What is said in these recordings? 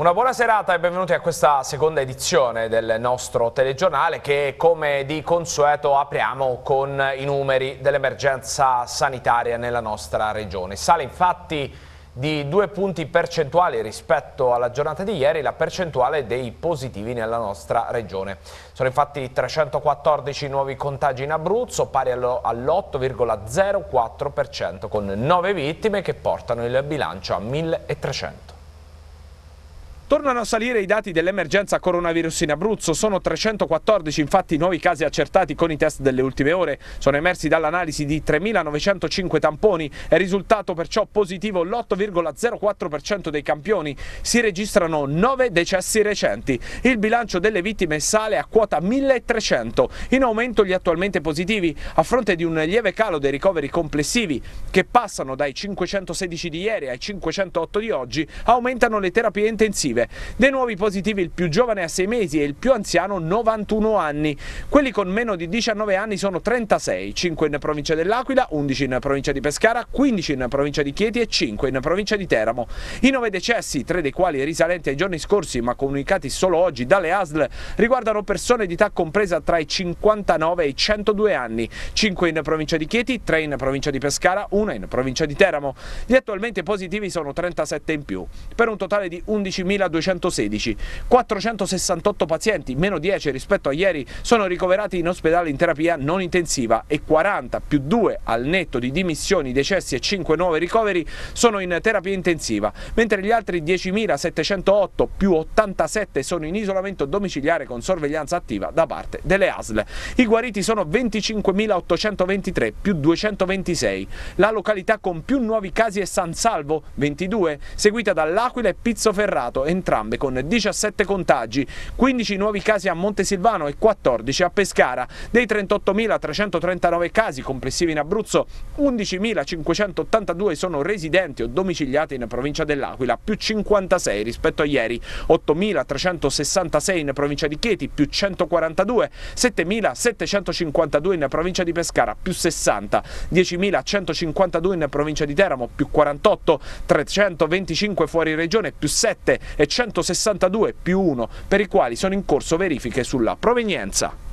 Una buona serata e benvenuti a questa seconda edizione del nostro telegiornale che come di consueto apriamo con i numeri dell'emergenza sanitaria nella nostra regione. Sale infatti di due punti percentuali rispetto alla giornata di ieri la percentuale dei positivi nella nostra regione. Sono infatti 314 nuovi contagi in Abruzzo, pari all'8,04% con 9 vittime che portano il bilancio a 1300. Tornano a salire i dati dell'emergenza coronavirus in Abruzzo, sono 314 infatti i nuovi casi accertati con i test delle ultime ore, sono emersi dall'analisi di 3.905 tamponi, è risultato perciò positivo l'8,04% dei campioni, si registrano 9 decessi recenti, il bilancio delle vittime sale a quota 1.300, in aumento gli attualmente positivi, a fronte di un lieve calo dei ricoveri complessivi che passano dai 516 di ieri ai 508 di oggi, aumentano le terapie intensive positive. Dei nuovi positivi il più giovane ha 6 mesi e il più anziano 91 anni. Quelli con meno di 19 anni sono 36, 5 in provincia dell'Aquila, 11 in provincia di Pescara, 15 in provincia di Chieti e 5 in provincia di Teramo. I 9 decessi, tre dei quali risalenti ai giorni scorsi ma comunicati solo oggi dalle ASL, riguardano persone di età compresa tra i 59 e i 102 anni, 5 in provincia di Chieti, 3 in provincia di Pescara, 1 in provincia di Teramo. Gli attualmente positivi sono 37 in più, per un totale di 11.000 216. 468 pazienti, meno 10 rispetto a ieri, sono ricoverati in ospedale in terapia non intensiva e 40 più 2 al netto di dimissioni, decessi e 5 nuovi ricoveri sono in terapia intensiva, mentre gli altri 10.708 più 87 sono in isolamento domiciliare con sorveglianza attiva da parte delle ASL. I guariti sono 25.823 più 226. La località con più nuovi casi è San Salvo, 22, seguita dall'Aquila e Pizzoferrato, entrambe con 17 contagi, 15 nuovi casi a Montesilvano e 14 a Pescara. Dei 38.339 casi complessivi in Abruzzo, 11.582 sono residenti o domiciliati in provincia dell'Aquila, più 56 rispetto a ieri, 8.366 in provincia di Chieti, più 142, 7.752 in provincia di Pescara, più 60, 10.152 in provincia di Teramo, più 48, 325 fuori regione, più 7 e 162 più 1 per i quali sono in corso verifiche sulla provenienza.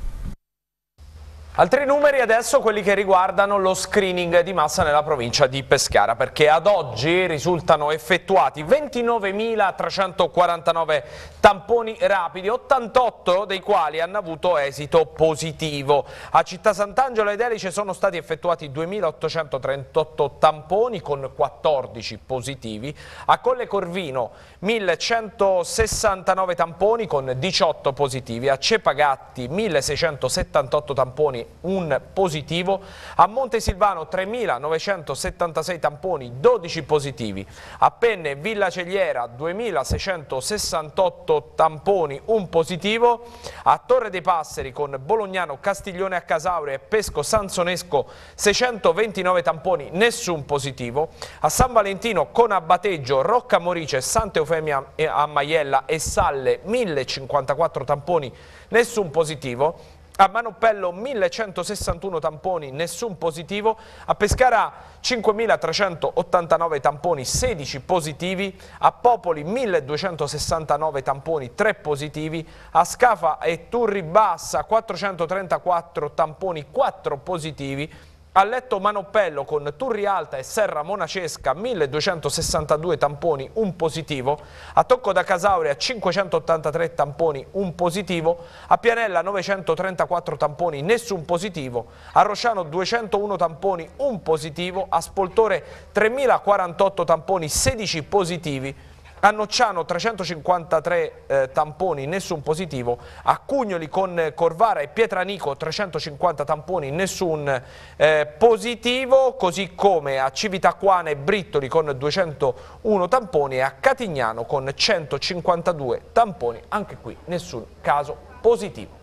Altri numeri adesso quelli che riguardano lo screening di massa nella provincia di Pescara perché ad oggi risultano effettuati 29.349 tamponi rapidi, 88 dei quali hanno avuto esito positivo. A Città Sant'Angelo ed Elice sono stati effettuati 2.838 tamponi con 14 positivi, a Colle Corvino 1.169 tamponi con 18 positivi, a Cepagatti 1.678 tamponi un positivo, a Montesilvano 3.976 tamponi, 12 positivi, a Penne Villa Cegliera 2.668 tamponi, un positivo, a Torre dei Passeri con Bolognano, Castiglione a Casauria e Pesco Sansonesco 629 tamponi, nessun positivo, a San Valentino con Abbateggio, Rocca Morice, Santa Eufemia a Maiella e Salle 1054 tamponi, nessun positivo, a Manoppello 1161 tamponi, nessun positivo. A Pescara 5389 tamponi, 16 positivi. A Popoli 1269 tamponi, 3 positivi. A Scafa e Turri Bassa 434 tamponi, 4 positivi a letto Manoppello con Turri Alta e Serra Monacesca 1262 tamponi, un positivo, a Tocco da Casauria 583 tamponi, un positivo, a Pianella 934 tamponi, nessun positivo, a Rosciano 201 tamponi, un positivo, a Spoltore 3048 tamponi, 16 positivi, a Nocciano 353 eh, tamponi, nessun positivo. A Cugnoli con Corvara e Pietranico 350 tamponi, nessun eh, positivo. Così come a Civitaquana e Brittoli con 201 tamponi e a Catignano con 152 tamponi. Anche qui nessun caso positivo.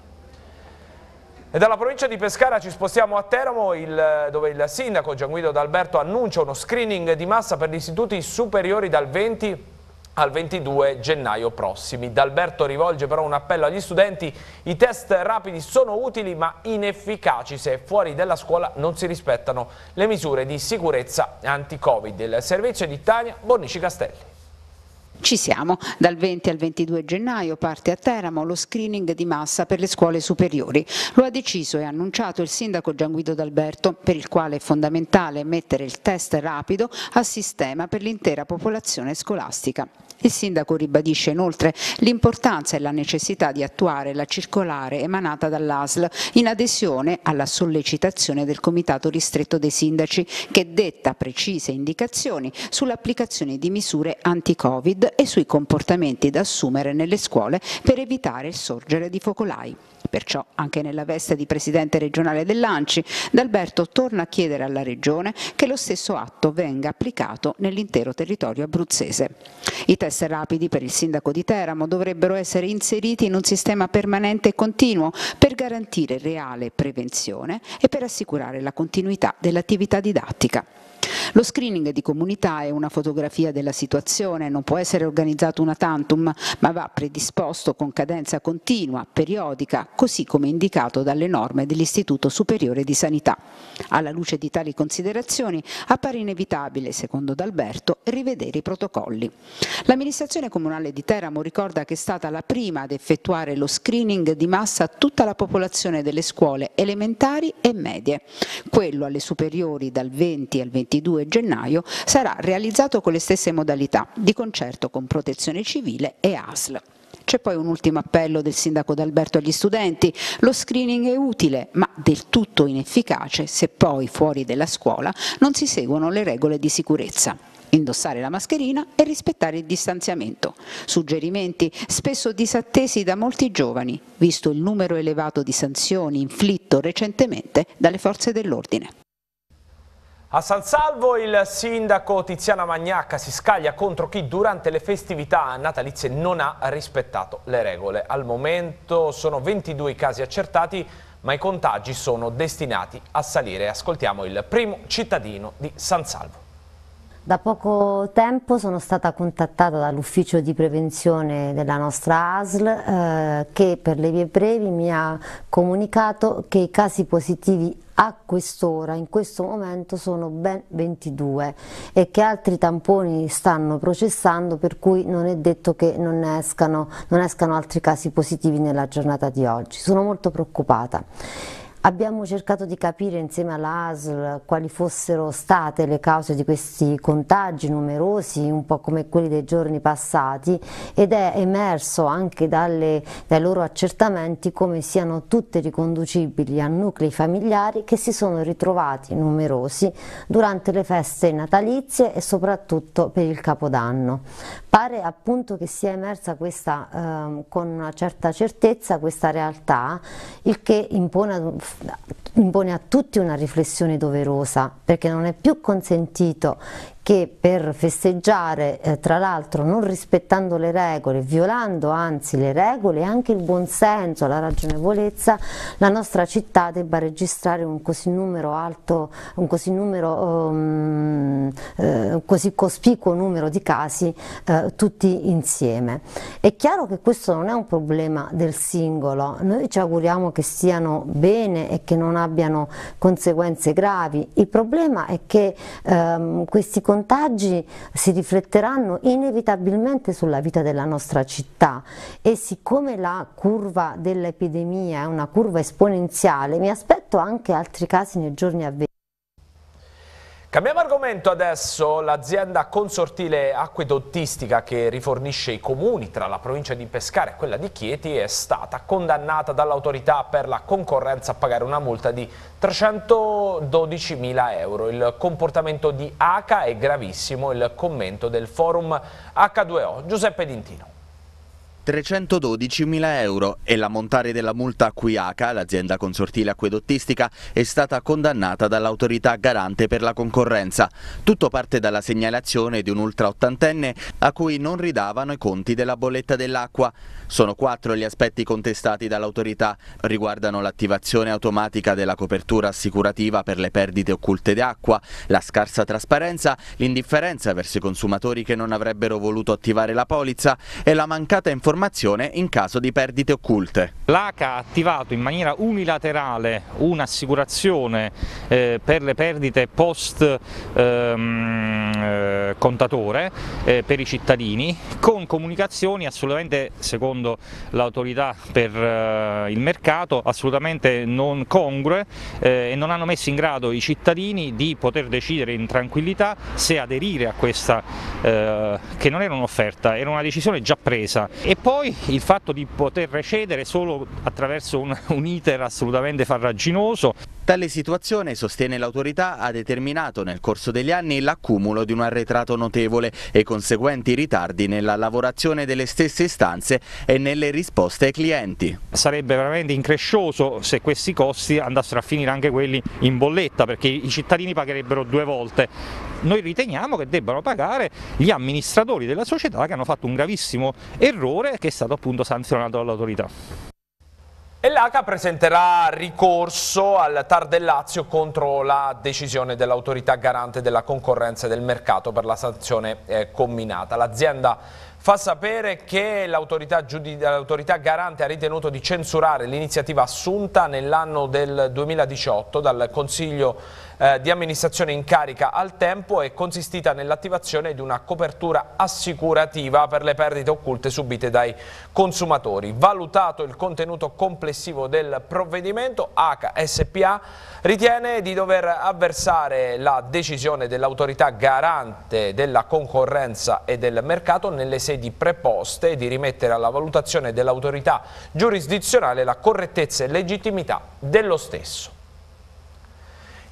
E dalla provincia di Pescara ci spostiamo a Teramo il, dove il sindaco Gianguido D'Alberto annuncia uno screening di massa per gli istituti superiori dal 20 al 22 gennaio prossimi. D'Alberto rivolge però un appello agli studenti, i test rapidi sono utili ma inefficaci se fuori dalla scuola non si rispettano le misure di sicurezza anti-Covid. Il servizio di Tania Bornici Castelli. Ci siamo, dal 20 al 22 gennaio parte a Teramo lo screening di massa per le scuole superiori. Lo ha deciso e annunciato il sindaco Gianguido D'Alberto, per il quale è fondamentale mettere il test rapido a sistema per l'intera popolazione scolastica. Il sindaco ribadisce inoltre l'importanza e la necessità di attuare la circolare emanata dall'ASL in adesione alla sollecitazione del Comitato ristretto dei sindaci che detta precise indicazioni sull'applicazione di misure anti-Covid e sui comportamenti da assumere nelle scuole per evitare il sorgere di focolai. Perciò, anche nella veste di presidente regionale dell'Anci, D'Alberto torna a chiedere alla Regione che lo stesso atto venga applicato nell'intero territorio abruzzese. I test rapidi per il sindaco di Teramo dovrebbero essere inseriti in un sistema permanente e continuo per garantire reale prevenzione e per assicurare la continuità dell'attività didattica. Lo screening di comunità è una fotografia della situazione, non può essere organizzato una tantum, ma va predisposto con cadenza continua, periodica, così come indicato dalle norme dell'Istituto Superiore di Sanità. Alla luce di tali considerazioni appare inevitabile, secondo D'Alberto, rivedere i protocolli. L'amministrazione comunale di Teramo ricorda che è stata la prima ad effettuare lo screening di massa a tutta la popolazione delle scuole elementari e medie. Quello alle superiori dal 20 al 22 22 gennaio sarà realizzato con le stesse modalità, di concerto con Protezione Civile e ASL. C'è poi un ultimo appello del sindaco D'Alberto agli studenti. Lo screening è utile, ma del tutto inefficace se poi fuori della scuola non si seguono le regole di sicurezza indossare la mascherina e rispettare il distanziamento. Suggerimenti spesso disattesi da molti giovani, visto il numero elevato di sanzioni inflitto recentemente dalle forze dell'ordine. A San Salvo il sindaco Tiziana Magnacca si scaglia contro chi durante le festività natalizie non ha rispettato le regole. Al momento sono 22 i casi accertati ma i contagi sono destinati a salire. Ascoltiamo il primo cittadino di San Salvo. Da poco tempo sono stata contattata dall'ufficio di prevenzione della nostra ASL eh, che per le vie brevi mi ha comunicato che i casi positivi a quest'ora, in questo momento sono ben 22 e che altri tamponi stanno processando per cui non è detto che non escano, non escano altri casi positivi nella giornata di oggi. Sono molto preoccupata. Abbiamo cercato di capire insieme all'ASL quali fossero state le cause di questi contagi numerosi, un po' come quelli dei giorni passati, ed è emerso anche dalle, dai loro accertamenti come siano tutte riconducibili a nuclei familiari che si sono ritrovati numerosi durante le feste natalizie e soprattutto per il Capodanno. Pare appunto che sia emersa questa, eh, con una certa certezza questa realtà, il che impone Да. Impone a tutti una riflessione doverosa perché non è più consentito che per festeggiare, eh, tra l'altro non rispettando le regole, violando anzi le regole e anche il buonsenso, la ragionevolezza, la nostra città debba registrare un così numero alto, un così, numero, um, eh, così cospicuo numero di casi eh, tutti insieme. È chiaro che questo non è un problema del singolo, noi ci auguriamo che stiano bene e che non abbiano conseguenze gravi, il problema è che ehm, questi contagi si rifletteranno inevitabilmente sulla vita della nostra città e siccome la curva dell'epidemia è una curva esponenziale mi aspetto anche altri casi nei giorni a venire. Cambiamo argomento adesso, l'azienda consortile acquedottistica che rifornisce i comuni tra la provincia di Pescara e quella di Chieti è stata condannata dall'autorità per la concorrenza a pagare una multa di 312 mila euro. Il comportamento di ACA è gravissimo, il commento del forum H2O. Giuseppe Dintino. 312.000 euro e la montare della multa a cui ACA, l'azienda consortile acquedottistica, è stata condannata dall'autorità garante per la concorrenza. Tutto parte dalla segnalazione di un ultra ottantenne a cui non ridavano i conti della bolletta dell'acqua. Sono quattro gli aspetti contestati dall'autorità, riguardano l'attivazione automatica della copertura assicurativa per le perdite occulte d'acqua, la scarsa trasparenza, l'indifferenza verso i consumatori che non avrebbero voluto attivare la polizza e la mancata informazione informazione in caso di perdite occulte. L'ACA ha attivato in maniera unilaterale un'assicurazione eh, per le perdite post ehm, eh, contatore eh, per i cittadini con comunicazioni assolutamente secondo l'autorità per eh, il mercato assolutamente non congrue eh, e non hanno messo in grado i cittadini di poter decidere in tranquillità se aderire a questa eh, che non era un'offerta, era una decisione già presa e poi il fatto di poter recedere solo attraverso un, un iter assolutamente farraginoso. Tale situazione, sostiene l'autorità, ha determinato nel corso degli anni l'accumulo di un arretrato notevole e conseguenti ritardi nella lavorazione delle stesse istanze e nelle risposte ai clienti. Sarebbe veramente increscioso se questi costi andassero a finire anche quelli in bolletta perché i cittadini pagherebbero due volte noi riteniamo che debbano pagare gli amministratori della società che hanno fatto un gravissimo errore che è stato appunto sanzionato dall'autorità. E l'ACA presenterà ricorso al TAR del Lazio contro la decisione dell'autorità garante della concorrenza e del mercato per la sanzione eh, comminata. L'azienda fa sapere che l'autorità garante ha ritenuto di censurare l'iniziativa assunta nell'anno del 2018 dal Consiglio eh, di amministrazione in carica al tempo è consistita nell'attivazione di una copertura assicurativa per le perdite occulte subite dai consumatori. Valutato il contenuto complessivo del provvedimento, HSPA ritiene di dover avversare la decisione dell'autorità garante della concorrenza e del mercato nelle sedi preposte e di rimettere alla valutazione dell'autorità giurisdizionale la correttezza e legittimità dello stesso.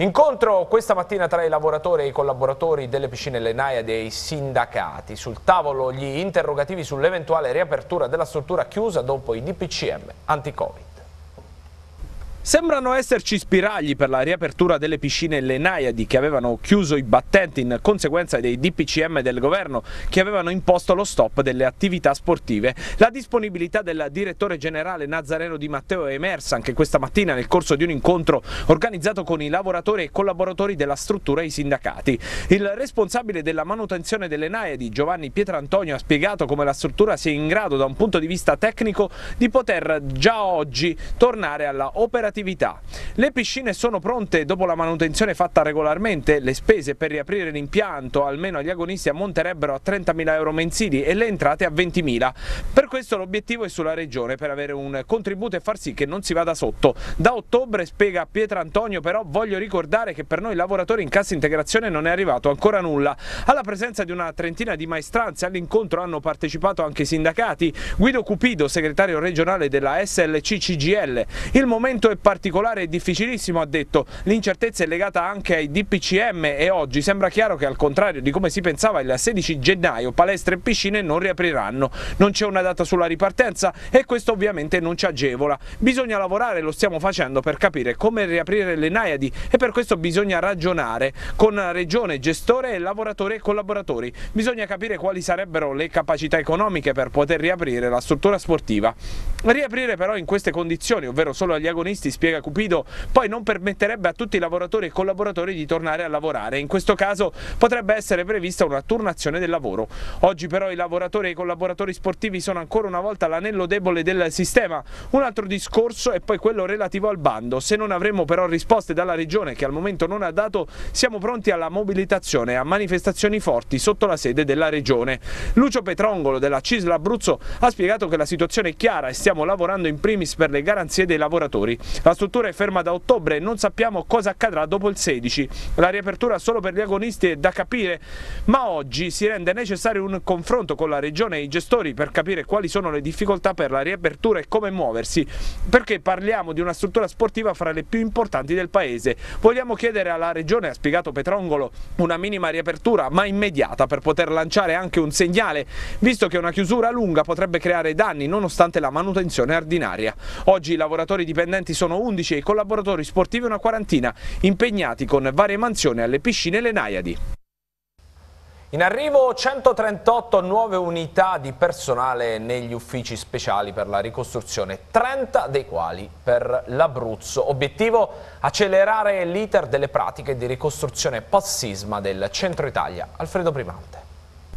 Incontro questa mattina tra i lavoratori e i collaboratori delle piscine Lenaia dei sindacati. Sul tavolo gli interrogativi sull'eventuale riapertura della struttura chiusa dopo i DPCM anti-Covid. Sembrano esserci spiragli per la riapertura delle piscine Lenaiadi che avevano chiuso i battenti in conseguenza dei DPCM del governo che avevano imposto lo stop delle attività sportive. La disponibilità del direttore generale Nazareno Di Matteo è emersa anche questa mattina nel corso di un incontro organizzato con i lavoratori e collaboratori della struttura e i sindacati. Il responsabile della manutenzione delle Naiadi, Giovanni Pietrantonio, ha spiegato come la struttura sia in grado da un punto di vista tecnico di poter già oggi tornare alla operatività operatività. Le piscine sono pronte dopo la manutenzione fatta regolarmente, le spese per riaprire l'impianto almeno agli agonisti ammonterebbero a 30.000 euro mensili e le entrate a 20.000. Per questo l'obiettivo è sulla regione per avere un contributo e far sì che non si vada sotto. Da ottobre, spiega Pietro Antonio, però voglio ricordare che per noi lavoratori in cassa integrazione non è arrivato ancora nulla. Alla presenza di una trentina di maestranze all'incontro hanno partecipato anche i sindacati. Guido Cupido, segretario regionale della SLC CGL. Il momento è particolare e difficilissimo, ha detto. L'incertezza è legata anche ai DPCM e oggi sembra chiaro che al contrario di come si pensava il 16 gennaio palestre e piscine non riapriranno. Non c'è una data sulla ripartenza e questo ovviamente non ci agevola. Bisogna lavorare, lo stiamo facendo per capire come riaprire le Naiadi e per questo bisogna ragionare con regione, gestore, lavoratori e collaboratori. Bisogna capire quali sarebbero le capacità economiche per poter riaprire la struttura sportiva. Riaprire però in queste condizioni, ovvero solo agli agonisti, spiega Cupido, poi non permetterebbe a tutti i lavoratori e collaboratori di tornare a lavorare. In questo caso potrebbe essere prevista una turnazione del lavoro. Oggi però i lavoratori e i collaboratori sportivi sono ancora una volta l'anello debole del sistema. Un altro discorso è poi quello relativo al bando. Se non avremo però risposte dalla Regione che al momento non ha dato, siamo pronti alla mobilitazione e a manifestazioni forti sotto la sede della Regione. Lucio Petrongolo della Cisla Abruzzo ha spiegato che la situazione è chiara e stiamo lavorando in primis per le garanzie dei lavoratori. La struttura è ferma da ottobre e non sappiamo cosa accadrà dopo il 16. La riapertura solo per gli agonisti è da capire, ma oggi si rende necessario un confronto con la Regione e i gestori per capire quali sono le difficoltà per la riapertura e come muoversi, perché parliamo di una struttura sportiva fra le più importanti del Paese. Vogliamo chiedere alla Regione, ha spiegato Petrongolo, una minima riapertura ma immediata per poter lanciare anche un segnale, visto che una chiusura lunga potrebbe creare danni nonostante la manutenzione ordinaria. Oggi i lavoratori dipendenti sono sono 11 i collaboratori sportivi una quarantina, impegnati con varie mansioni alle piscine le Naiadi. In arrivo 138 nuove unità di personale negli uffici speciali per la ricostruzione, 30 dei quali per l'Abruzzo. Obiettivo accelerare l'iter delle pratiche di ricostruzione post-sisma del centro Italia. Alfredo Primante.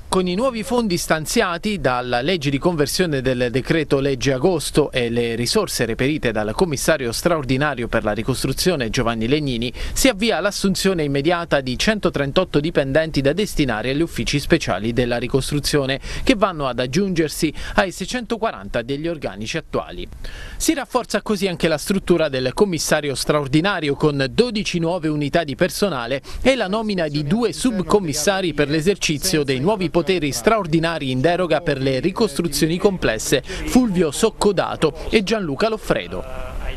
Con i nuovi fondi stanziati dalla legge di conversione del decreto legge agosto e le risorse reperite dal commissario straordinario per la ricostruzione Giovanni Legnini, si avvia l'assunzione immediata di 138 dipendenti da destinare agli uffici speciali della ricostruzione, che vanno ad aggiungersi ai 640 degli organici attuali. Si rafforza così anche la struttura del commissario straordinario con 12 nuove unità di personale e la nomina di due subcommissari per l'esercizio dei nuovi poteri straordinari in deroga per le ricostruzioni complesse Fulvio Soccodato e Gianluca Loffredo.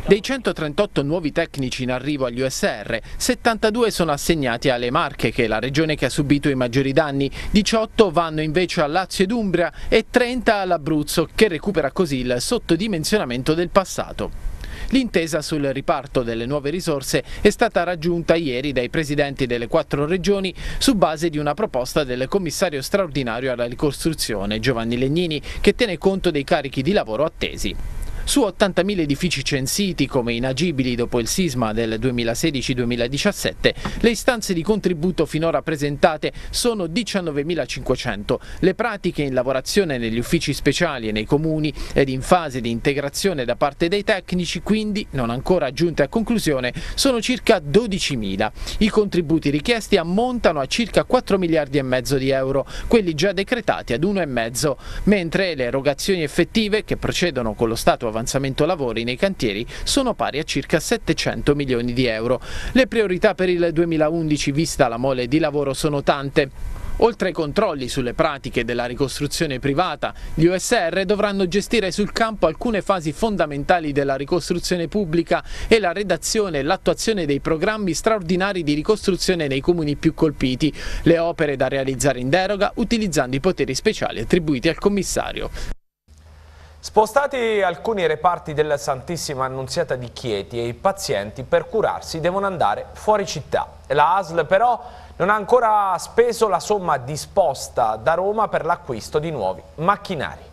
Dei 138 nuovi tecnici in arrivo agli USR, 72 sono assegnati alle Marche, che è la regione che ha subito i maggiori danni, 18 vanno invece a Lazio ed Umbria e 30 all'Abruzzo, che recupera così il sottodimensionamento del passato. L'intesa sul riparto delle nuove risorse è stata raggiunta ieri dai presidenti delle quattro regioni su base di una proposta del commissario straordinario alla ricostruzione Giovanni Legnini che tiene conto dei carichi di lavoro attesi. Su 80.000 edifici censiti come inagibili dopo il sisma del 2016-2017, le istanze di contributo finora presentate sono 19.500. Le pratiche in lavorazione negli uffici speciali e nei comuni ed in fase di integrazione da parte dei tecnici, quindi non ancora giunte a conclusione, sono circa 12.000. I contributi richiesti ammontano a circa 4 miliardi e mezzo di euro, quelli già decretati ad 1,5, mentre le erogazioni effettive che procedono con lo stato avanzato avanzamento lavori nei cantieri sono pari a circa 700 milioni di euro. Le priorità per il 2011 vista la mole di lavoro sono tante. Oltre ai controlli sulle pratiche della ricostruzione privata, gli USR dovranno gestire sul campo alcune fasi fondamentali della ricostruzione pubblica e la redazione e l'attuazione dei programmi straordinari di ricostruzione nei comuni più colpiti, le opere da realizzare in deroga utilizzando i poteri speciali attribuiti al commissario. Spostati alcuni reparti della Santissima Annunziata di Chieti e i pazienti per curarsi devono andare fuori città. La ASL però non ha ancora speso la somma disposta da Roma per l'acquisto di nuovi macchinari.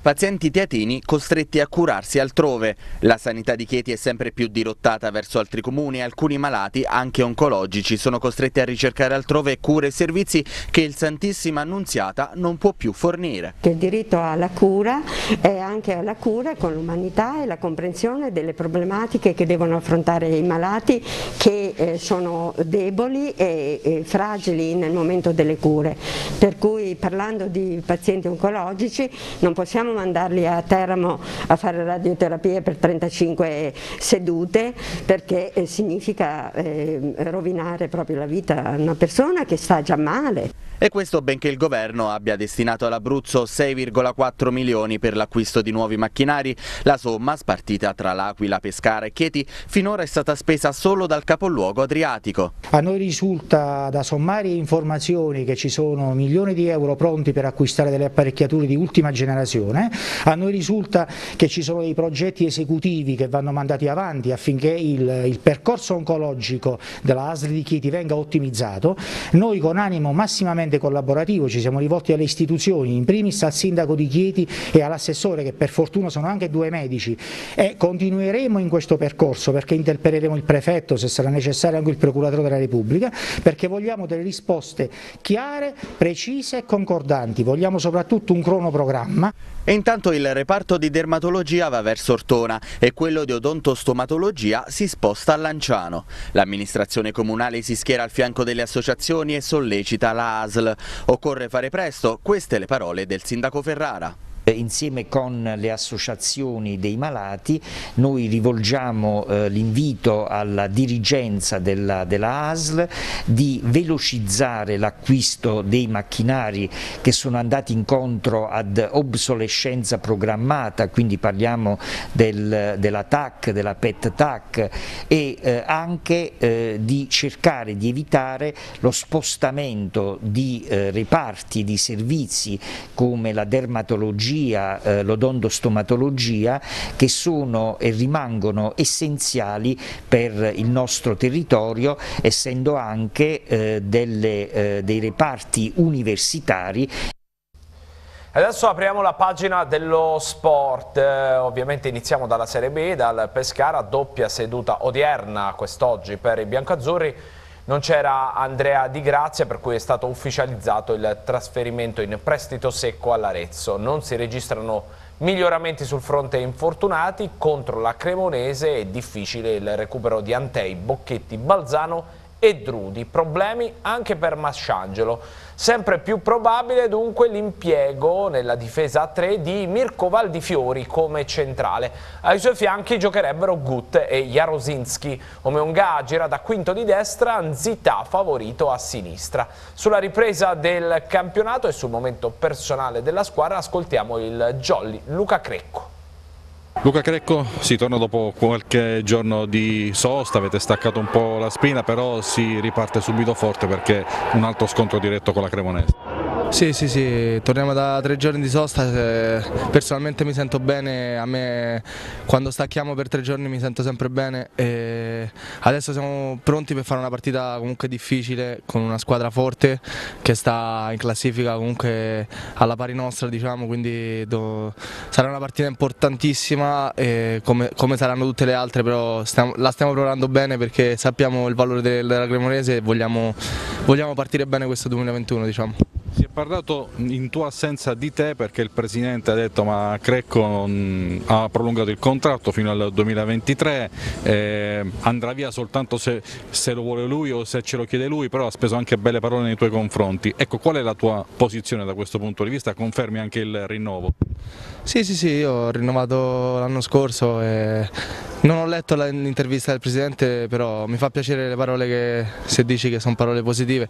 Pazienti teatini costretti a curarsi altrove. La sanità di Chieti è sempre più dirottata verso altri comuni e alcuni malati, anche oncologici, sono costretti a ricercare altrove cure e servizi che il Santissima Annunziata non può più fornire. Il diritto alla cura è anche alla cura con l'umanità e la comprensione delle problematiche che devono affrontare i malati che eh, sono deboli e, e fragili nel momento delle cure. Per cui parlando di pazienti oncologici non possiamo possiamo mandarli a Teramo a fare radioterapie per 35 sedute perché eh, significa eh, rovinare proprio la vita a una persona che sta già male. E questo benché il governo abbia destinato all'Abruzzo 6,4 milioni per l'acquisto di nuovi macchinari, la somma, spartita tra l'Aquila, Pescara e Chieti, finora è stata spesa solo dal capoluogo adriatico. A noi risulta da sommarie informazioni che ci sono milioni di euro pronti per acquistare delle apparecchiature di ultima generazione, a noi risulta che ci sono dei progetti esecutivi che vanno mandati avanti affinché il, il percorso oncologico della ASL di Chieti venga ottimizzato, noi con animo massimamente collaborativo, ci siamo rivolti alle istituzioni, in primis al sindaco di Chieti e all'assessore che per fortuna sono anche due medici e continueremo in questo percorso perché interpelleremo il prefetto, se sarà necessario anche il procuratore della Repubblica, perché vogliamo delle risposte chiare, precise e concordanti, vogliamo soprattutto un cronoprogramma. E intanto il reparto di dermatologia va verso Ortona e quello di odontostomatologia si sposta a Lanciano. L'amministrazione comunale si schiera al fianco delle associazioni e sollecita la ASL. Occorre fare presto, queste le parole del sindaco Ferrara insieme con le associazioni dei malati noi rivolgiamo eh, l'invito alla dirigenza della, della, ASL di velocizzare l'acquisto dei macchinari che sono andati incontro ad obsolescenza programmata, quindi parliamo del, della TAC, della PET TAC e eh, anche eh, di cercare di evitare lo spostamento di eh, reparti, di servizi come la dermatologia chirurgia, eh, l'odontostomatologia che sono e rimangono essenziali per il nostro territorio essendo anche eh, delle, eh, dei reparti universitari Adesso apriamo la pagina dello sport, eh, ovviamente iniziamo dalla Serie B, dal Pescara, doppia seduta odierna quest'oggi per i biancazzurri. Non c'era Andrea Di Grazia per cui è stato ufficializzato il trasferimento in prestito secco all'Arezzo. Non si registrano miglioramenti sul fronte infortunati, contro la Cremonese è difficile il recupero di Antei, Bocchetti, Balzano e Drudi. Problemi anche per Masciangelo. Sempre più probabile dunque l'impiego nella difesa a 3 di Mirko Valdifiori come centrale. Ai suoi fianchi giocherebbero Gut e Jarosinski. Omeonga gira da quinto di destra, Anzita favorito a sinistra. Sulla ripresa del campionato e sul momento personale della squadra ascoltiamo il jolly Luca Crecco. Luca Crecco si torna dopo qualche giorno di sosta, avete staccato un po' la spina, però si riparte subito forte perché un altro scontro diretto con la Cremonese. Sì, sì, sì, torniamo da tre giorni di sosta, eh, personalmente mi sento bene, a me quando stacchiamo per tre giorni mi sento sempre bene e adesso siamo pronti per fare una partita comunque difficile con una squadra forte che sta in classifica comunque alla pari nostra diciamo, quindi sarà una partita importantissima come, come, saranno tutte le altre, però stiamo, la stiamo preparando bene perché sappiamo il valore della Cremonese e vogliamo, vogliamo partire bene questo 2021 diciamo. Si è parlato in tua assenza di te perché il Presidente ha detto ma Crecco ha prolungato il contratto fino al 2023, eh, andrà via soltanto se, se, lo vuole lui o se ce lo chiede lui, però ha speso anche belle parole nei tuoi confronti. Ecco, qual è la tua posizione da questo punto di vista? Confermi anche il rinnovo? Sì, sì, sì, io ho rinnovato l'anno scorso e non ho letto l'intervista del Presidente, però mi fa piacere le parole che se dici che sono parole positive.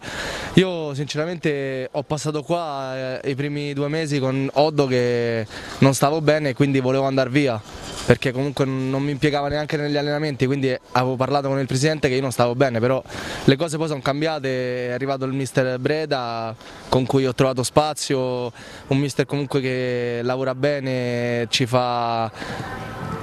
Io sinceramente ho passato qua eh, i primi due mesi con Oddo che non stavo bene e quindi volevo andare via perché comunque non mi impiegava neanche negli allenamenti, quindi avevo parlato con il Presidente che io non stavo bene, però le cose poi sono cambiate, è arrivato il mister Breda con cui ho trovato spazio, un mister comunque che lavora bene, ci fa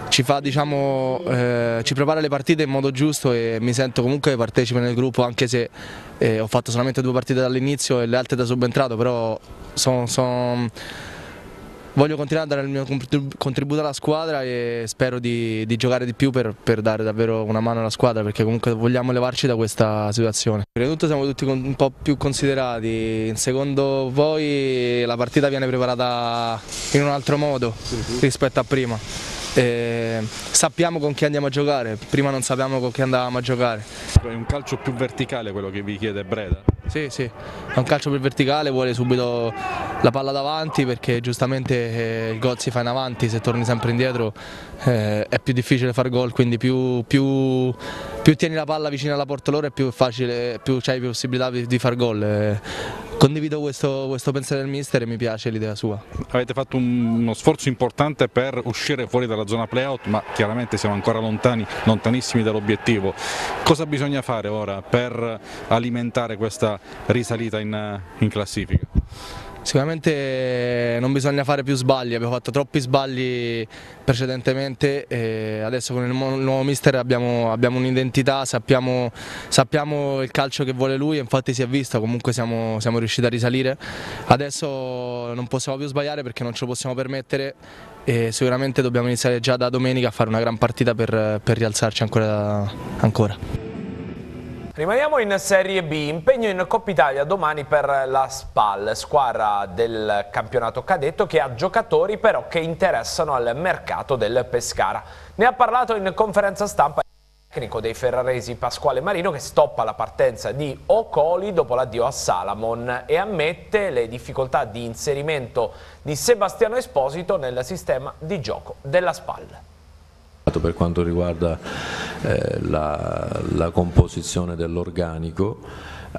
ci, fa, diciamo, eh, ci prepara le partite in modo giusto e mi sento comunque partecipe nel gruppo anche se eh, ho fatto solamente due partite dall'inizio e le altre da subentrato, però son, son, voglio continuare a dare il mio contributo alla squadra e spero di, di giocare di più per, per, dare davvero una mano alla squadra perché comunque vogliamo levarci da questa situazione. Prima di tutto siamo tutti un po' più considerati, in secondo voi la partita viene preparata in un altro modo rispetto a prima. E sappiamo con chi andiamo a giocare, prima non sappiamo con chi andavamo a giocare. È un calcio più verticale quello che vi chiede Breda? Sì, sì, è un calcio più verticale, vuole subito la palla davanti perché giustamente eh, il gol si fa in avanti, se torni sempre indietro eh, è più difficile fare gol, quindi più, più, più, tieni la palla vicino alla porta loro è più facile, più hai più possibilità di, di fare gol. Eh, condivido questo, questo, pensiero del mister e mi piace l'idea sua. Avete fatto un, uno sforzo importante per uscire fuori dalla zona playout, ma chiaramente siamo ancora lontani, lontanissimi dall'obiettivo. Cosa bisogna fare ora per alimentare questa risalita in, in classifica? Sicuramente non bisogna fare più sbagli, abbiamo fatto troppi sbagli precedentemente e adesso con il nuovo mister abbiamo, abbiamo un'identità, sappiamo, sappiamo, il calcio che vuole lui, infatti si è visto, comunque siamo, siamo riusciti a risalire. Adesso non possiamo più sbagliare perché non ce lo possiamo permettere e sicuramente dobbiamo iniziare già da domenica a fare una gran partita per, per rialzarci ancora. ancora. Rimaniamo in Serie B, impegno in Coppa Italia domani per la SPAL, squadra del campionato cadetto che ha giocatori però che interessano al mercato del Pescara. Ne ha parlato in conferenza stampa il tecnico dei ferraresi Pasquale Marino che stoppa la partenza di Ocoli dopo l'addio a Salamon e ammette le difficoltà di inserimento di Sebastiano Esposito nel sistema di gioco della SPAL per quanto riguarda eh, la, la, composizione dell'organico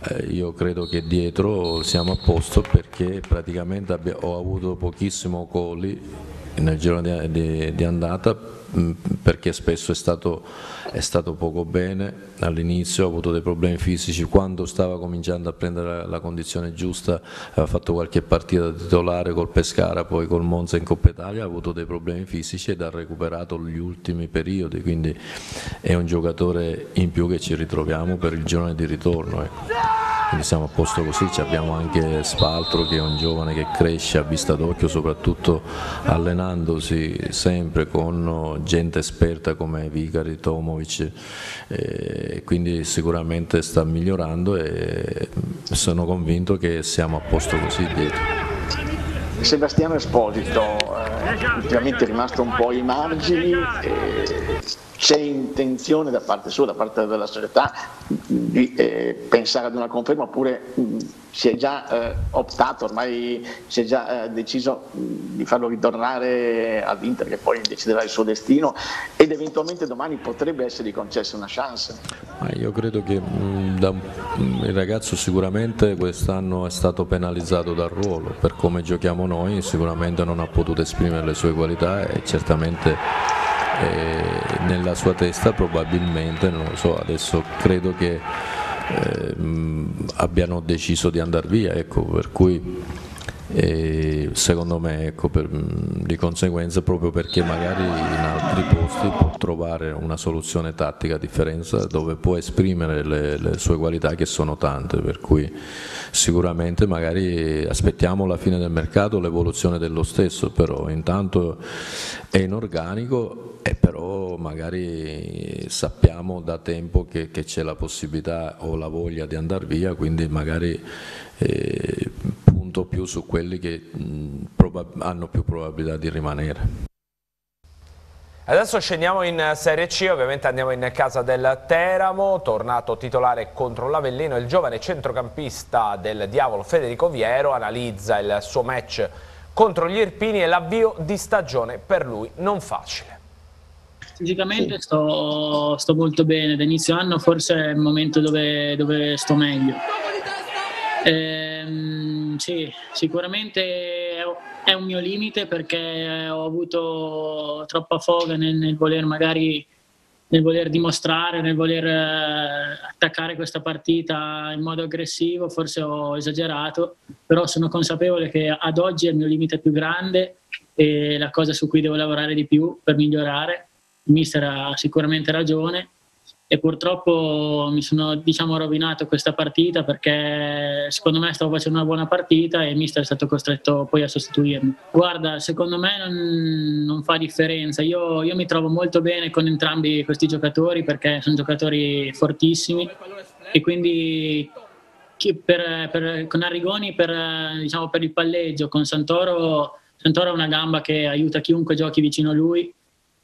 eh, io credo che dietro siamo a posto perché praticamente ho avuto pochissimo coli nel giro di, di, di andata perché spesso è stato, è stato poco bene all'inizio, ha avuto dei problemi fisici, quando stava cominciando a prendere la, la condizione giusta aveva fatto qualche partita da titolare col Pescara, poi col Monza in Coppa Italia, ha avuto dei problemi fisici ed ha recuperato gli ultimi periodi, quindi è un giocatore in più che ci ritroviamo per il giorno di ritorno. Ecco. Quindi siamo a posto così, abbiamo anche Spaltro che è un giovane che cresce a vista d'occhio, soprattutto allenandosi sempre con gente esperta come Vicari, Tomovic, e quindi sicuramente sta migliorando e sono convinto che siamo a posto così dietro. Sebastiano Esposito, eh, ultimamente è rimasto un po' ai margini, eh, c'è intenzione da parte sua, da parte della società, di eh, pensare ad una conferma oppure mh, si è già eh, optato, ormai si è già eh, deciso mh, di farlo ritornare all'Inter che poi deciderà il suo destino ed eventualmente domani potrebbe essergli concessa una chance? Ma io credo che mh, da, il ragazzo sicuramente quest'anno è stato penalizzato dal ruolo, per come giochiamo noi sicuramente non ha potuto esprimere le sue qualità e certamente eh, nella sua testa probabilmente, non lo so, adesso credo che eh, abbiano deciso di andare via, ecco, per cui e secondo me ecco, per, di conseguenza proprio perché magari in altri posti può trovare una soluzione tattica a differenza dove può esprimere le, le, sue qualità che sono tante per cui sicuramente magari aspettiamo la fine del mercato l'evoluzione dello stesso però intanto è in organico e però magari sappiamo da tempo che, che c'è la possibilità o la voglia di andare via quindi magari eh, punto più su quelli che mh, hanno più probabilità di rimanere. Adesso scendiamo in Serie C, ovviamente andiamo in casa del Teramo, tornato titolare contro l'Avellino, il giovane centrocampista del Diavolo Federico Viero analizza il suo match contro gli Irpini e l'avvio di stagione per lui non facile. Fisicamente sto, sto, molto bene, da inizio anno forse è il momento dove, dove sto meglio. Ehm, sì, sicuramente è un mio limite perché ho avuto troppa foga nel, nel voler magari nel voler dimostrare, nel voler eh, attaccare questa partita in modo aggressivo, forse ho esagerato, però sono consapevole che ad oggi è il mio limite più grande e la cosa su cui devo lavorare di più per migliorare. Il mister ha sicuramente ragione e purtroppo mi sono diciamo, rovinato questa partita perché secondo me stavo facendo una buona partita e il mister è stato costretto poi a sostituirmi. Guarda, secondo me non, non fa differenza, io, io, mi trovo molto bene con entrambi questi giocatori perché sono giocatori fortissimi e quindi per, per, con Arrigoni per, diciamo, per il palleggio, con Santoro, Santoro ha una gamba che aiuta chiunque giochi vicino a lui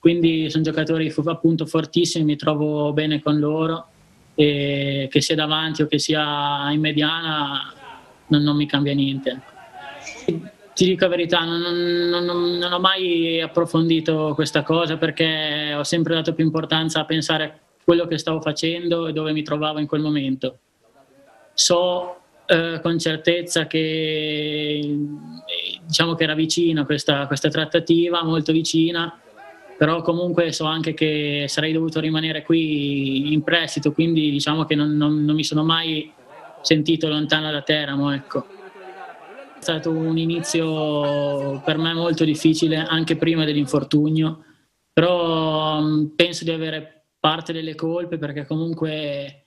quindi sono giocatori appunto fortissimi, mi trovo bene con loro e che sia davanti o che sia in mediana non, non mi cambia niente. Ti dico la verità, non, non, non, ho mai approfondito questa cosa perché ho sempre dato più importanza a pensare a quello che stavo facendo e dove mi trovavo in quel momento. So eh, con certezza che diciamo che era vicina questa, questa trattativa, molto vicina, però comunque so anche che sarei dovuto rimanere qui in prestito, quindi diciamo che non, non, non mi sono mai sentito lontano da Teramo. Ecco. È stato un inizio per me molto difficile anche prima dell'infortunio, però mm, penso di avere parte delle colpe perché comunque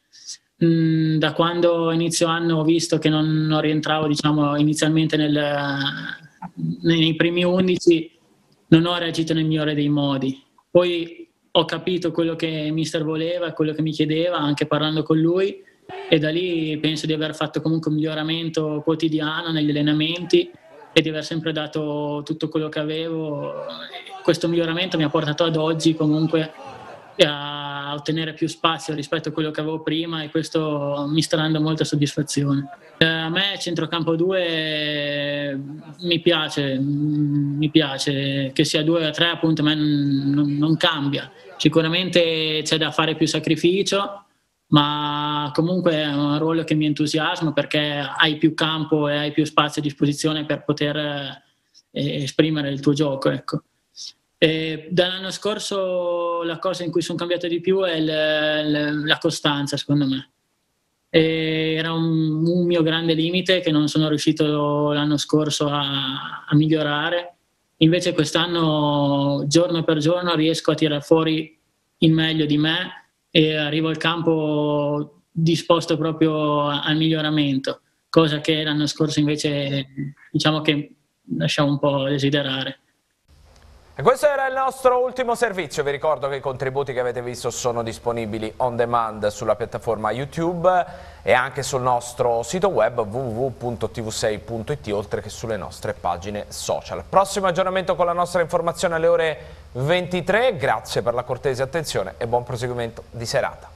mm, da quando inizio anno ho visto che non, non rientravo diciamo, inizialmente nel, nei primi 11 non ho reagito nel migliore dei modi. Poi ho capito quello che mister voleva, quello che mi chiedeva, anche parlando con lui, e da lì penso di aver fatto comunque un miglioramento quotidiano negli allenamenti e di aver sempre dato tutto quello che avevo. Questo miglioramento mi ha portato ad oggi comunque a ottenere più spazio rispetto a quello che avevo prima e questo mi sta dando molta soddisfazione. Eh, a me centrocampo 2 mi piace, mi piace che sia 2 o 3 appunto a me non, non cambia. Sicuramente c'è da fare più sacrificio, ma comunque è un ruolo che mi entusiasma perché hai più campo e hai più spazio a disposizione per poter eh, esprimere il tuo gioco. Ecco. E dall'anno scorso la cosa in cui sono cambiato di più è la costanza, secondo me. E era un, un, mio grande limite che non sono riuscito l'anno scorso a, a migliorare. Invece quest'anno, giorno per giorno, riesco a tirare fuori il meglio di me e arrivo al campo disposto proprio al miglioramento, cosa che l'anno scorso invece diciamo che lasciamo un po' desiderare. E questo era il nostro ultimo servizio, vi ricordo che i contributi che avete visto sono disponibili on demand sulla piattaforma YouTube e anche sul nostro sito web www.tv6.it oltre che sulle nostre pagine social. Prossimo aggiornamento con la nostra informazione alle ore 23, grazie per la cortese attenzione e buon proseguimento di serata.